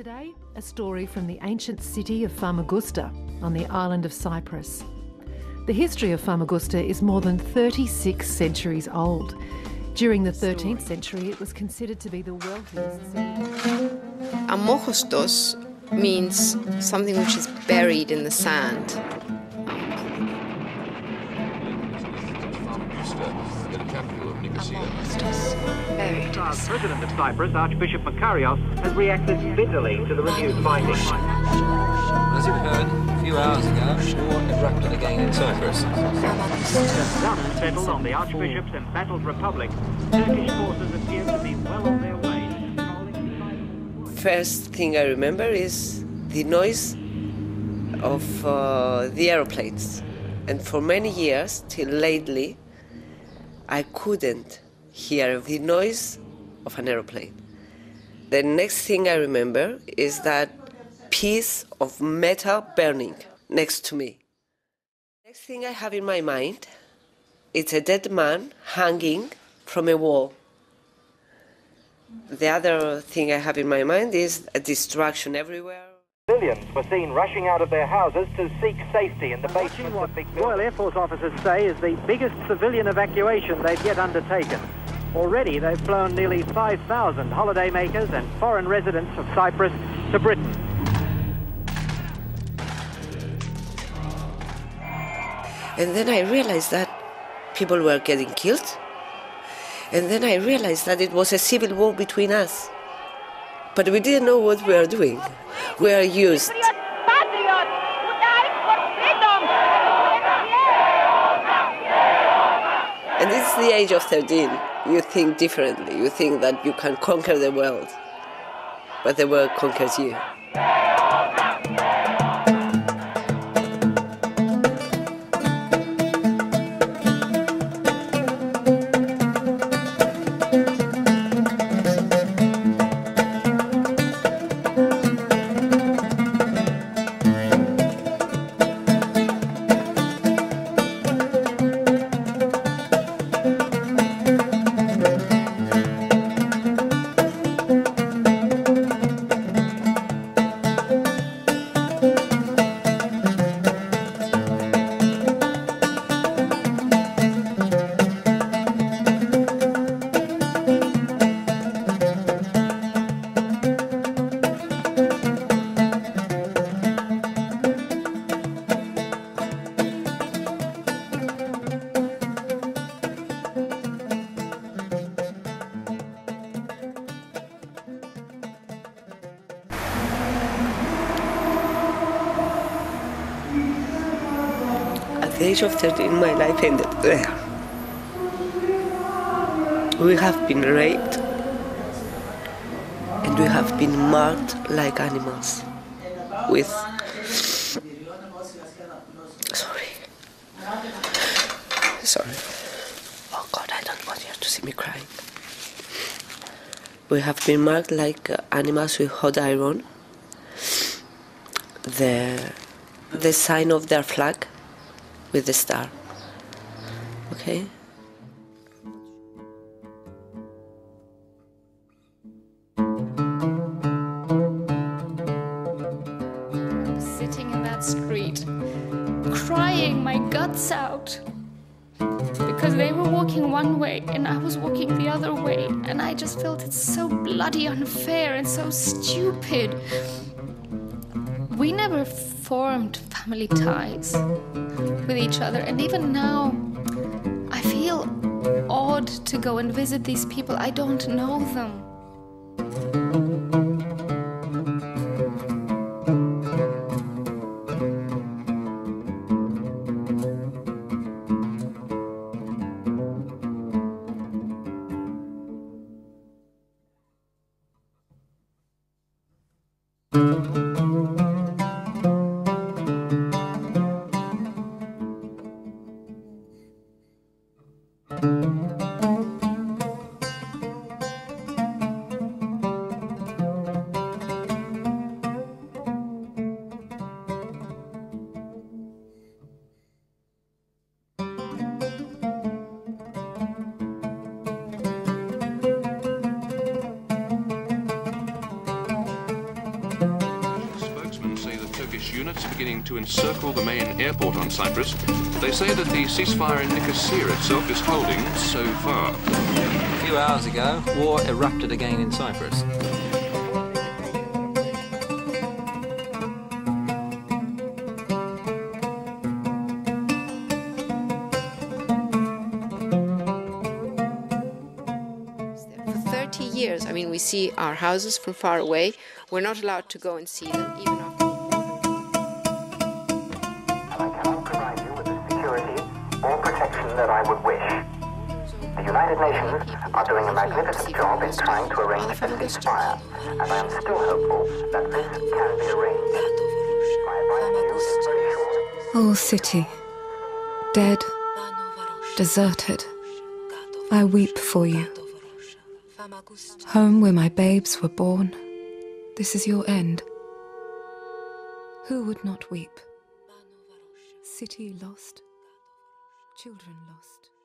Today, a story from the ancient city of Famagusta on the island of Cyprus. The history of Famagusta is more than 36 centuries old. During the 13th century, it was considered to be the wealthiest city. Amochostos means something which is buried in the sand. President of Cyprus, Archbishop Makarios, has reacted bitterly to the renewed findings. As you heard a few hours ago, war erupted again in Cyprus. Dust settled on the Archbishop's embattled republic. Turkish forces appear to be well on their way First thing I remember is the noise of uh, the aeroplanes. And for many years, till lately, I couldn't hear the noise of an aeroplane. The next thing I remember is that piece of metal burning next to me. Next thing I have in my mind, it's a dead man hanging from a wall. The other thing I have in my mind is a destruction everywhere. Civilians were seen rushing out of their houses to seek safety in the basement of big buildings. Royal Air Force officers say is the biggest civilian evacuation they've yet undertaken. Already they've flown nearly 5,000 holidaymakers and foreign residents of Cyprus to Britain. And then I realized that people were getting killed. And then I realized that it was a civil war between us. But we didn't know what we were doing. We are used. And it's the age of 13. You think differently. You think that you can conquer the world. But the world conquers you. The age of 13, my life ended there. We have been raped and we have been marked like animals with. Sorry. Sorry. Oh God, I don't want you to see me crying. We have been marked like uh, animals with hot iron. The, the sign of their flag with the star. Okay? sitting in that street, crying my guts out. Because they were walking one way and I was walking the other way, and I just felt it's so bloody unfair and so stupid. We never formed family ties with each other, and even now, I feel odd to go and visit these people. I don't know them. Units beginning to encircle the main airport on Cyprus. They say that the ceasefire in Nicosia itself is holding so far. A few hours ago, war erupted again in Cyprus. For 30 years, I mean, we see our houses from far away. We're not allowed to go and see them, even I would wish. The United Nations are doing a magnificent job in trying to arrange a ceasefire, and I am still hopeful that this can be arranged. My advice to you is very short. Oh, city, dead, deserted, I weep for you. Home where my babes were born, this is your end. Who would not weep? City lost, children lost.